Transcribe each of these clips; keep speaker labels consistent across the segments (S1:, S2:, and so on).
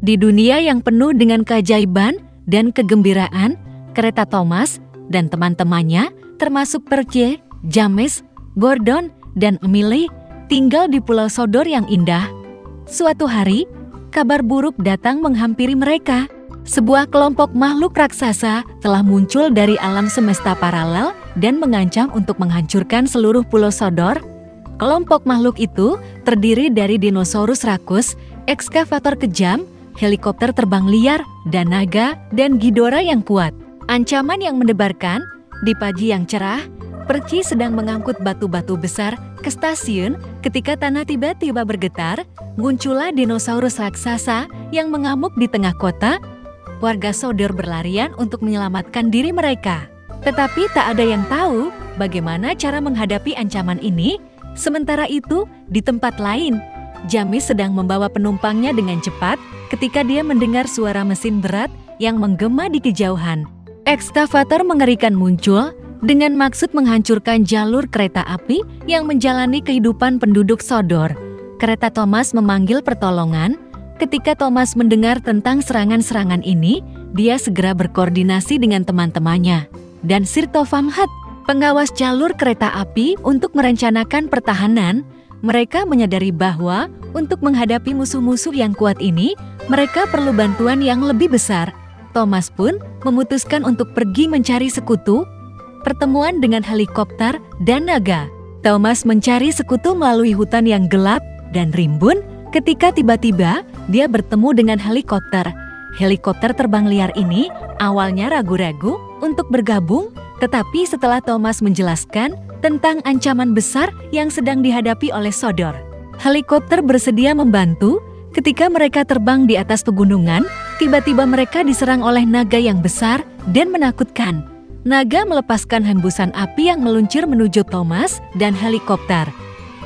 S1: Di dunia yang penuh dengan keajaiban dan kegembiraan, kereta Thomas dan teman-temannya termasuk Percie, James, Gordon, dan Emily tinggal di Pulau Sodor yang indah. Suatu hari, kabar buruk datang menghampiri mereka. Sebuah kelompok makhluk raksasa telah muncul dari alam semesta paralel dan mengancam untuk menghancurkan seluruh Pulau Sodor. Kelompok makhluk itu terdiri dari dinosaurus rakus, ekskavator kejam, helikopter terbang liar, dan naga, dan Ghidorah yang kuat. Ancaman yang mendebarkan, di pagi yang cerah, Perci sedang mengangkut batu-batu besar ke stasiun ketika tanah tiba-tiba bergetar, muncullah dinosaurus raksasa yang mengamuk di tengah kota. Warga Sodor berlarian untuk menyelamatkan diri mereka. Tetapi tak ada yang tahu bagaimana cara menghadapi ancaman ini. Sementara itu, di tempat lain, Jamis sedang membawa penumpangnya dengan cepat ketika dia mendengar suara mesin berat yang menggema di kejauhan. Ekskavator mengerikan muncul dengan maksud menghancurkan jalur kereta api yang menjalani kehidupan penduduk Sodor. Kereta Thomas memanggil pertolongan. Ketika Thomas mendengar tentang serangan-serangan ini, dia segera berkoordinasi dengan teman-temannya. Dan Sir Tovamhat, pengawas jalur kereta api untuk merencanakan pertahanan, mereka menyadari bahwa untuk menghadapi musuh-musuh yang kuat ini, mereka perlu bantuan yang lebih besar. Thomas pun memutuskan untuk pergi mencari sekutu pertemuan dengan helikopter dan naga. Thomas mencari sekutu melalui hutan yang gelap dan rimbun ketika tiba-tiba dia bertemu dengan helikopter. Helikopter terbang liar ini awalnya ragu-ragu untuk bergabung, tetapi setelah Thomas menjelaskan tentang ancaman besar yang sedang dihadapi oleh Sodor, helikopter bersedia membantu. Ketika mereka terbang di atas pegunungan, tiba-tiba mereka diserang oleh naga yang besar dan menakutkan. Naga melepaskan hembusan api yang meluncur menuju Thomas dan helikopter.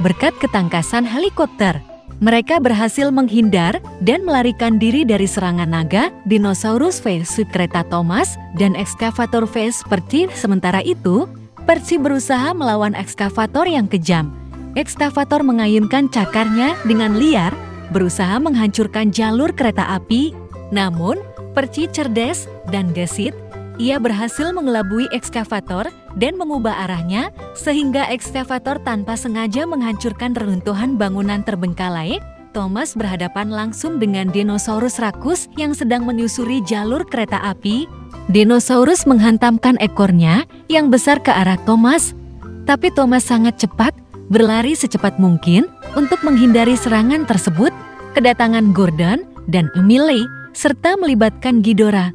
S1: Berkat ketangkasan helikopter, mereka berhasil menghindar dan melarikan diri dari serangan naga, dinosaurus face kereta Thomas, dan ekskavator face Percy. Sementara itu, Percy berusaha melawan ekskavator yang kejam. Ekskavator mengayunkan cakarnya dengan liar, berusaha menghancurkan jalur kereta api. Namun, Percy cerdas dan gesit ia berhasil mengelabui ekskavator dan mengubah arahnya sehingga ekskavator tanpa sengaja menghancurkan reruntuhan bangunan terbengkalai. Thomas berhadapan langsung dengan dinosaurus rakus yang sedang menyusuri jalur kereta api. Dinosaurus menghantamkan ekornya yang besar ke arah Thomas, tapi Thomas sangat cepat berlari secepat mungkin untuk menghindari serangan tersebut. Kedatangan Gordon dan Emily serta melibatkan Ghidorah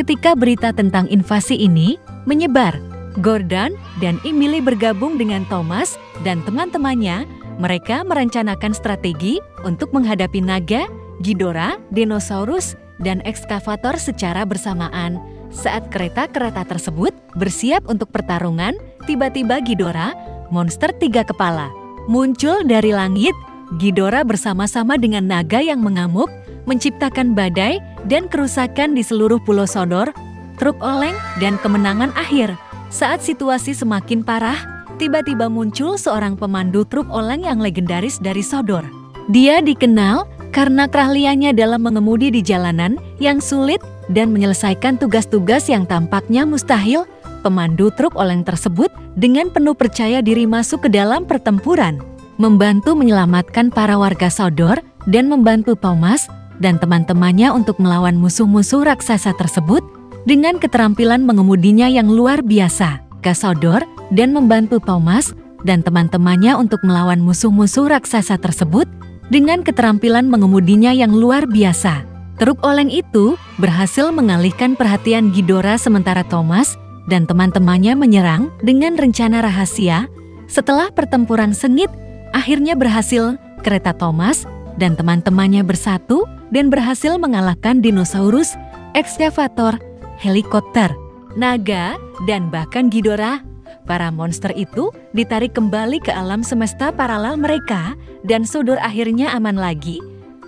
S1: Ketika berita tentang invasi ini menyebar, Gordon dan Emily bergabung dengan Thomas dan teman-temannya. Mereka merencanakan strategi untuk menghadapi naga, Ghidorah, dinosaurus, dan ekskavator secara bersamaan. Saat kereta-kereta tersebut bersiap untuk pertarungan, tiba-tiba Ghidorah, monster tiga kepala, muncul dari langit. Ghidorah bersama-sama dengan naga yang mengamuk menciptakan badai dan kerusakan di seluruh Pulau Sodor, truk oleng, dan kemenangan akhir. Saat situasi semakin parah, tiba-tiba muncul seorang pemandu truk oleng yang legendaris dari Sodor. Dia dikenal karena keahliannya dalam mengemudi di jalanan yang sulit dan menyelesaikan tugas-tugas yang tampaknya mustahil. Pemandu truk oleng tersebut dengan penuh percaya diri masuk ke dalam pertempuran, membantu menyelamatkan para warga Sodor dan membantu Thomas dan teman-temannya untuk melawan musuh-musuh raksasa tersebut dengan keterampilan mengemudinya yang luar biasa. Kasodor dan membantu Thomas dan teman-temannya untuk melawan musuh-musuh raksasa tersebut dengan keterampilan mengemudinya yang luar biasa. Truk oleng itu berhasil mengalihkan perhatian Ghidorah sementara Thomas dan teman-temannya menyerang dengan rencana rahasia. Setelah pertempuran sengit, akhirnya berhasil kereta Thomas dan teman-temannya bersatu dan berhasil mengalahkan dinosaurus, ekskavator, helikopter, naga, dan bahkan Ghidorah. Para monster itu ditarik kembali ke alam semesta paralel mereka dan Sodor akhirnya aman lagi.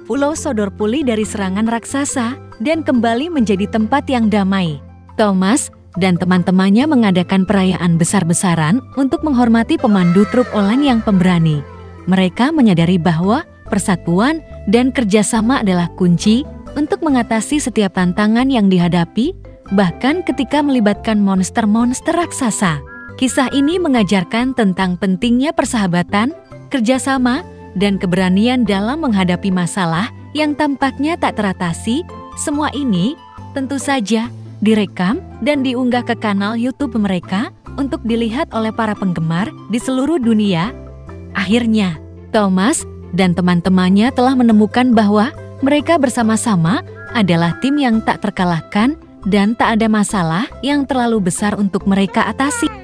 S1: Pulau Sodor pulih dari serangan raksasa dan kembali menjadi tempat yang damai. Thomas dan teman-temannya mengadakan perayaan besar-besaran untuk menghormati pemandu truk oleng yang pemberani. Mereka menyadari bahwa persatuan dan kerjasama adalah kunci untuk mengatasi setiap tantangan yang dihadapi, bahkan ketika melibatkan monster-monster raksasa. Kisah ini mengajarkan tentang pentingnya persahabatan, kerjasama, dan keberanian dalam menghadapi masalah yang tampaknya tak teratasi. Semua ini tentu saja direkam dan diunggah ke kanal YouTube mereka untuk dilihat oleh para penggemar di seluruh dunia. Akhirnya, Thomas dan teman-temannya telah menemukan bahwa mereka bersama-sama adalah tim yang tak terkalahkan dan tak ada masalah yang terlalu besar untuk mereka atasi.